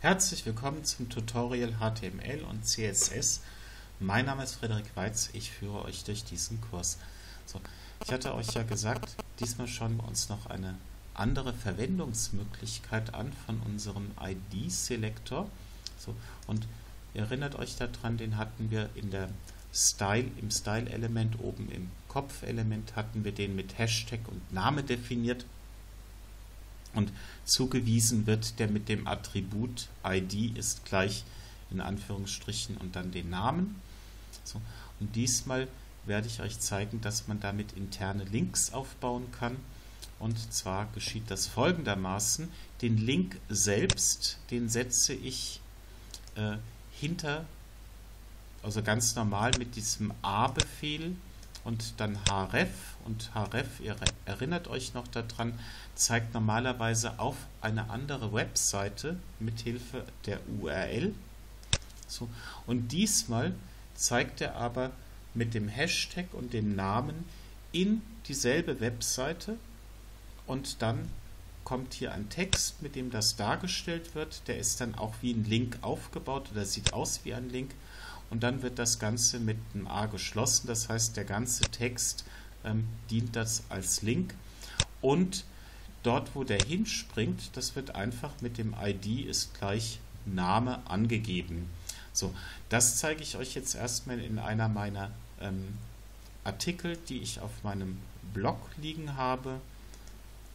Herzlich willkommen zum Tutorial HTML und CSS. Mein Name ist Frederik Weitz, ich führe euch durch diesen Kurs. So, ich hatte euch ja gesagt, diesmal schauen wir uns noch eine andere Verwendungsmöglichkeit an von unserem ID-Selektor. So, und erinnert euch daran, den hatten wir in der Style, im Style-Element oben im Kopf-Element hatten wir den mit Hashtag und Name definiert und zugewiesen wird der mit dem Attribut ID ist gleich in Anführungsstrichen und dann den Namen. So, und diesmal werde ich euch zeigen, dass man damit interne Links aufbauen kann. Und zwar geschieht das folgendermaßen. Den Link selbst, den setze ich äh, hinter, also ganz normal mit diesem A-Befehl und dann href und href, ihr erinnert euch noch daran, zeigt normalerweise auf eine andere Webseite mit Hilfe der URL. So, und diesmal zeigt er aber mit dem Hashtag und dem Namen in dieselbe Webseite und dann kommt hier ein Text, mit dem das dargestellt wird. Der ist dann auch wie ein Link aufgebaut oder sieht aus wie ein Link und dann wird das Ganze mit einem A geschlossen. Das heißt, der ganze Text ähm, dient das als Link und dort, wo der hinspringt, das wird einfach mit dem ID ist gleich Name angegeben. So, das zeige ich euch jetzt erstmal in einer meiner ähm, Artikel, die ich auf meinem Blog liegen habe.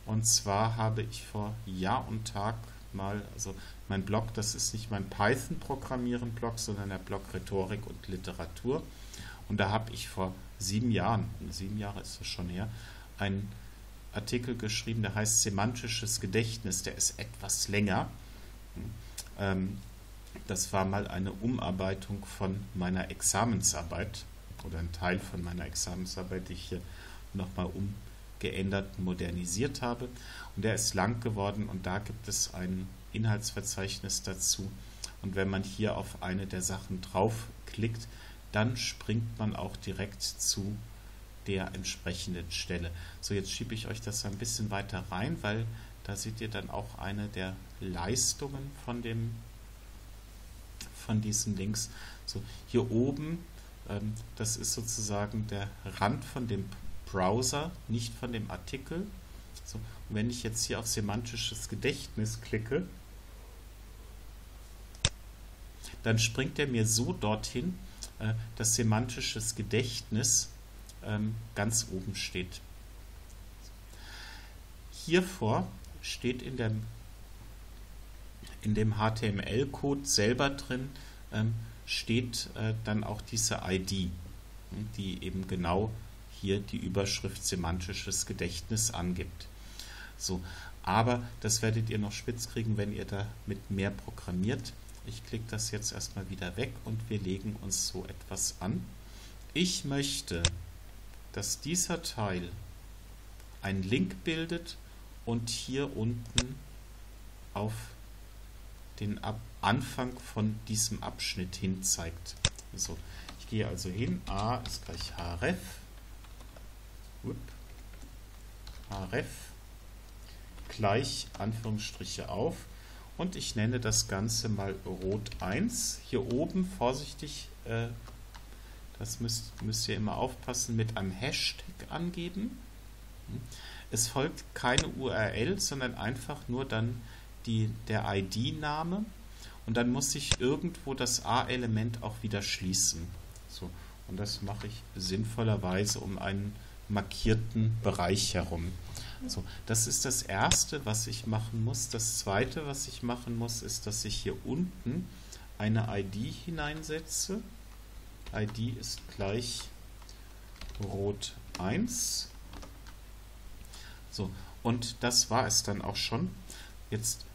Und zwar habe ich vor Jahr und Tag mal, also mein Blog, das ist nicht mein Python-Programmieren-Blog, sondern der Blog Rhetorik und Literatur. Und da habe ich vor sieben Jahren, sieben Jahre ist das schon her, einen Artikel geschrieben, der heißt Semantisches Gedächtnis, der ist etwas länger. Ähm, das war mal eine Umarbeitung von meiner Examensarbeit oder ein Teil von meiner Examensarbeit, die ich hier nochmal umgeändert, modernisiert habe. Und der ist lang geworden und da gibt es ein Inhaltsverzeichnis dazu. Und wenn man hier auf eine der Sachen draufklickt, dann springt man auch direkt zu der entsprechenden Stelle. So, jetzt schiebe ich euch das ein bisschen weiter rein, weil da seht ihr dann auch eine der Leistungen von dem von diesen Links. So, hier oben, ähm, das ist sozusagen der Rand von dem Browser, nicht von dem Artikel. So, und wenn ich jetzt hier auf semantisches Gedächtnis klicke, dann springt er mir so dorthin, äh, dass semantisches Gedächtnis ähm, ganz oben steht. Hiervor steht in, der, in dem HTML-Code selber drin, ähm, steht äh, dann auch diese ID, die eben genau hier die Überschrift semantisches Gedächtnis angibt. So, aber das werdet ihr noch spitz kriegen, wenn ihr damit mehr programmiert. Ich klicke das jetzt erstmal wieder weg und wir legen uns so etwas an. Ich möchte, dass dieser Teil einen Link bildet und hier unten auf den Anfang von diesem Abschnitt hin zeigt. So, ich gehe also hin, a ist gleich href, href gleich Anführungsstriche auf und ich nenne das Ganze mal Rot 1. Hier oben vorsichtig, äh, das müsst, müsst ihr immer aufpassen, mit einem Hashtag angeben. Es folgt keine URL, sondern einfach nur dann die, der ID-Name und dann muss ich irgendwo das A-Element auch wieder schließen. So, und das mache ich sinnvollerweise um einen markierten Bereich herum. So, das ist das erste, was ich machen muss. Das zweite, was ich machen muss, ist, dass ich hier unten eine ID hineinsetze. ID ist gleich rot 1. So, und das war es dann auch schon. Jetzt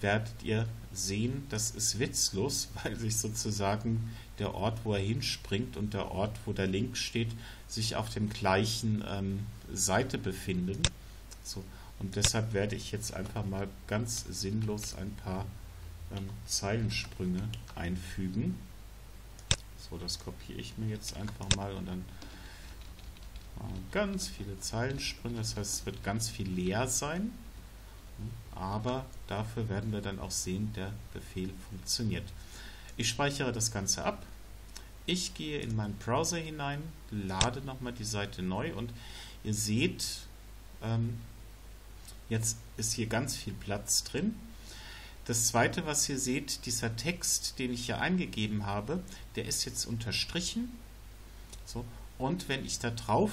werdet ihr sehen, das ist witzlos, weil sich sozusagen der Ort, wo er hinspringt und der Ort, wo der Link steht, sich auf dem gleichen ähm, Seite befinden. So, und deshalb werde ich jetzt einfach mal ganz sinnlos ein paar ähm, Zeilensprünge einfügen. So, das kopiere ich mir jetzt einfach mal und dann ganz viele Zeilensprünge. Das heißt, es wird ganz viel leer sein. Aber dafür werden wir dann auch sehen, der Befehl funktioniert. Ich speichere das Ganze ab. Ich gehe in meinen Browser hinein, lade nochmal die Seite neu und ihr seht, ähm, jetzt ist hier ganz viel Platz drin. Das zweite, was ihr seht, dieser Text, den ich hier eingegeben habe, der ist jetzt unterstrichen. So, und wenn ich da drauf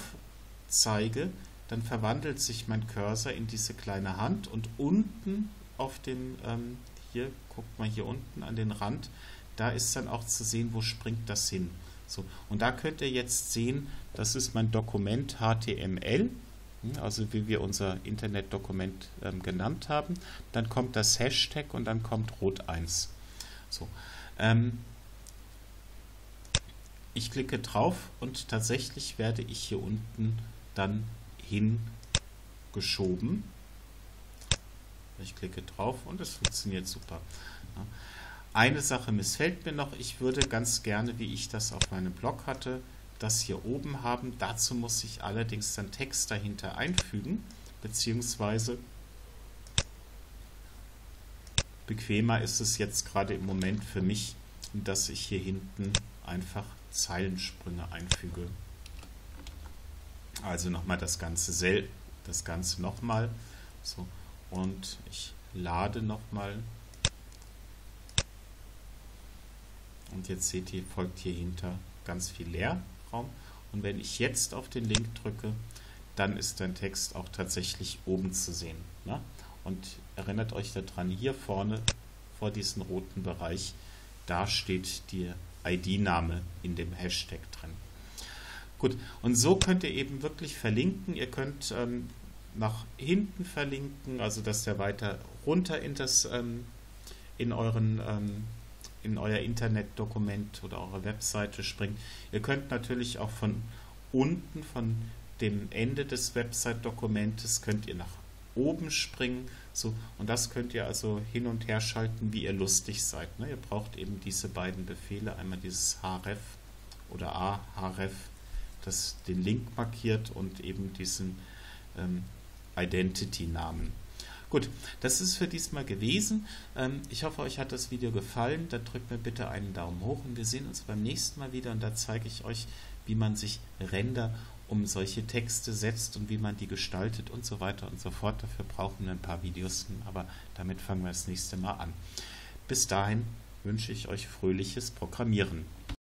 zeige, dann verwandelt sich mein Cursor in diese kleine Hand und unten auf den, ähm, hier, guckt mal hier unten an den Rand, da ist dann auch zu sehen, wo springt das hin. So, und da könnt ihr jetzt sehen, das ist mein Dokument HTML also wie wir unser Internetdokument ähm, genannt haben. Dann kommt das Hashtag und dann kommt Rot 1. So, ähm, ich klicke drauf und tatsächlich werde ich hier unten dann hingeschoben. Ich klicke drauf und es funktioniert super. Eine Sache missfällt mir noch. Ich würde ganz gerne, wie ich das auf meinem Blog hatte, das hier oben haben. Dazu muss ich allerdings dann Text dahinter einfügen, beziehungsweise bequemer ist es jetzt gerade im Moment für mich, dass ich hier hinten einfach Zeilensprünge einfüge. Also nochmal das Ganze sel das Ganze nochmal. So, und ich lade nochmal. Und jetzt seht ihr, folgt hier hinter ganz viel leer. Suchraum. Und wenn ich jetzt auf den Link drücke, dann ist dein Text auch tatsächlich oben zu sehen. Ne? Und erinnert euch daran, hier vorne vor diesem roten Bereich, da steht die ID-Name in dem Hashtag drin. Gut, und so könnt ihr eben wirklich verlinken. Ihr könnt ähm, nach hinten verlinken, also dass der weiter runter in das ähm, in euren ähm, in euer Internetdokument oder eure Webseite springt. Ihr könnt natürlich auch von unten, von dem Ende des Website-Dokumentes, könnt ihr nach oben springen. So, und das könnt ihr also hin und her schalten, wie ihr lustig seid. Ne? Ihr braucht eben diese beiden Befehle, einmal dieses href oder ahref, das den Link markiert und eben diesen ähm, Identity-Namen. Gut, das ist für diesmal gewesen. Ähm, ich hoffe, euch hat das Video gefallen. Dann drückt mir bitte einen Daumen hoch und wir sehen uns beim nächsten Mal wieder und da zeige ich euch, wie man sich Ränder um solche Texte setzt und wie man die gestaltet und so weiter und so fort. Dafür brauchen wir ein paar Videos, aber damit fangen wir das nächste Mal an. Bis dahin wünsche ich euch fröhliches Programmieren.